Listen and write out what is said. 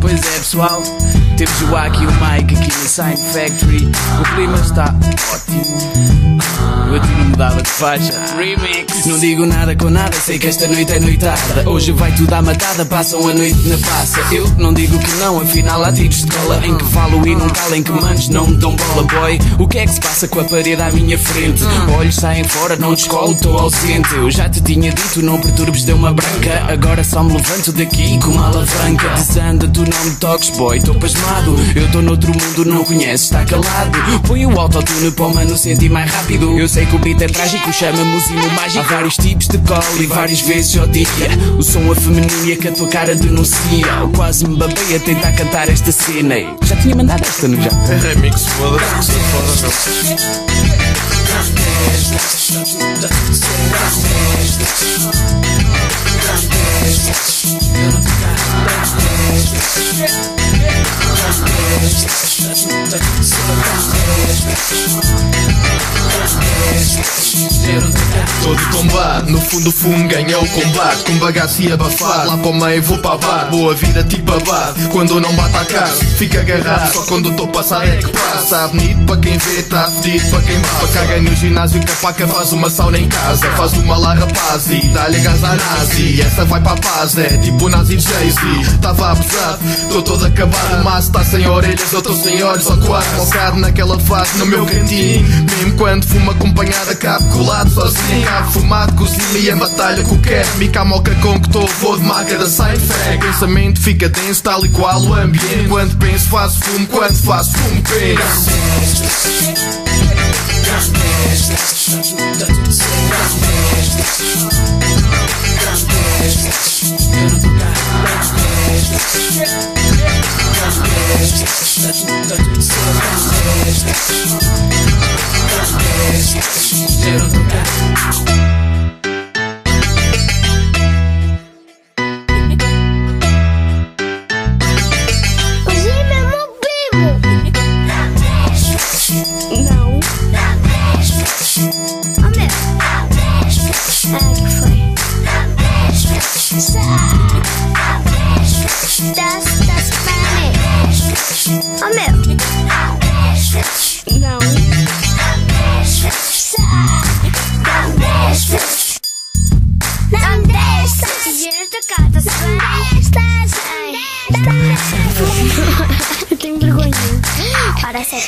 Pois é, pessoal. Temos o Aki e o Mike aqui na Sign Factory. O clima está ótimo. Mudava de faixa. Remix. Não digo nada com nada, sei que esta noite é noitada. Hoje vai tudo à matada, passam a noite na praça. Eu não digo que não, afinal há tiros de cola em que falo e não calo, em que manos não me dão bola, boy. O que é que se passa com a parede à minha frente? Olhos saem fora, não descolo, estou ausente. Eu já te tinha dito, não perturbes, deu uma branca. Agora só me levanto daqui com uma alavanca. Desanda, tu não me toques, boy, estou pasmado. Eu estou noutro mundo, não conheces, está calado. Põe o autotune para o mano sentir mais rápido. Eu sei que o beat é chama-me o mágico. Há vários tipos de cola e várias vezes ao dia. O som é a que a tua cara denuncia. Eu quase me babei a tentar cantar esta cena. E Já tinha mandado esta, não já? Remix foda-se. Todo tombado, no fundo o fumo ganha o combate. Com bagaço e abafado, lá para o meio vou para bar Boa vida tipo abado, quando não bate a casa Fica agarrado, só quando estou passado é que passa. Tá bonito para quem vê, tá fedido para quem passa Caga no ginásio que a faca faz uma sauna em casa. Faz uma lá rapaz e dá-lhe gás à nazi. Essa vai para a paz, é tipo nazi Jay-Z. Tava abusado, estou todo acabado. Mas está sem orelhas, eu estou sem olhos Só quase focado naquela fase no meu cantinho Mesmo quando fumo acompanhada, cabo colado sozinho Cabo fumado, cozinha e a batalha com o química A moca com que estou, vou de marca da fact Pensamento fica denso, tal e qual o ambiente Quando penso faço fumo, quando faço fumo penso Hoje Ah, que foi? Das, das Spanish. Ó meu. Não Tengo vergüenza. Para ser.